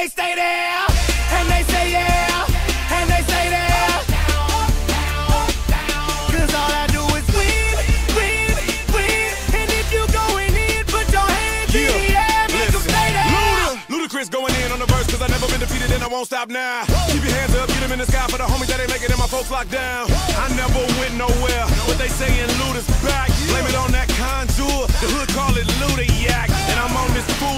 they stay there, and they say yeah, and they say there. Cause all I do is win, win, win. And if you going in, put your hands in the air, make 'em stay there. Luda, Ludacris going in on the verse cause I never been defeated and I won't stop now. Keep your hands up, get them in the sky for the homies that ain't making it and my folks locked down. I never went nowhere, but they saying Luda's back. Blame it on that Conjure, the hood call it Luda Yak. And I'm on this foolish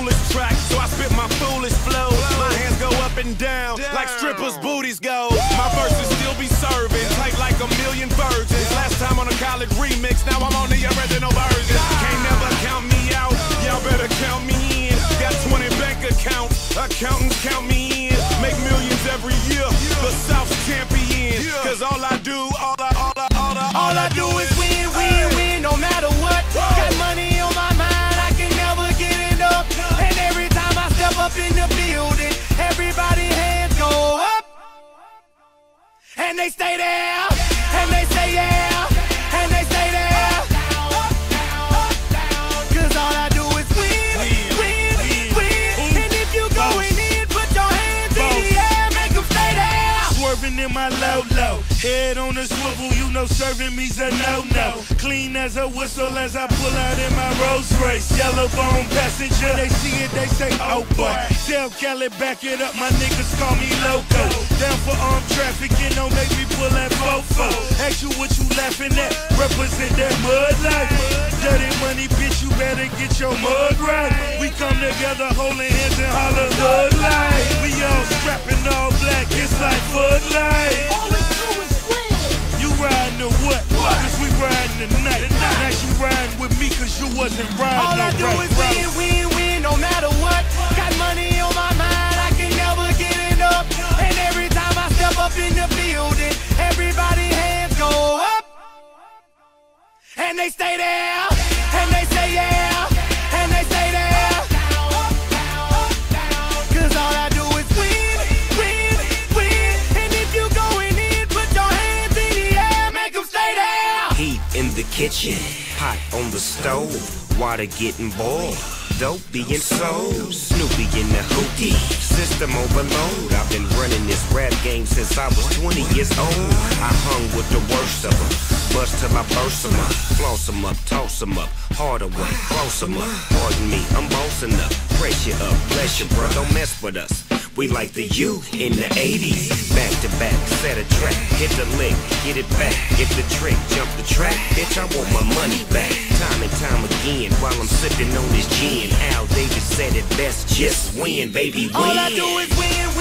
like strippers' booties go. My verses still be serving, tight like a million virgins. Last time on a college remix, now I'm on the original version. Can't never count me out, y'all better count me in. Got 20 bank accounts, accountants In my low low, head on a swivel, you know serving me's a no no. Clean as a whistle as I pull out in my Rolls Royce. Yellow bone passenger, they see it, they say oh boy. Tell Kelly back it up, my niggas call me loco. Down for armed trafficking, don't make me pull that fofo. Ask you what you laughing at, represent that mud life. Dirty money, bitch, you better get your mud right. We come together holding hands and holler All we do is win. You riding to what? Cause we riding tonight. Now you riding with me cause you wasn't riding All I do right is win, win, win, no matter what. Got money on my mind, I can never get enough. And every time I step up in the building, everybody hands go up. And they stay there, in the kitchen, pot on the stove, water getting boiled. Dope being sold, Snoopy in the hootie, system overload. I've been running this rap game since I was 20 years old. I hung with the worst of them, bust till I burst them up, floss them up, toss them up, harder work, close them up. Pardon me, I'm bossing up, press you up, bless you, bro, don't mess with us. We like the U in the 80s. Back to back, set a track, hit the lick, get it back, get the trick, jump the track. Bitch, I want my money back. Time and time again, while I'm sipping on this gin. Al Davis said it best, just win, baby, win. All I do is win,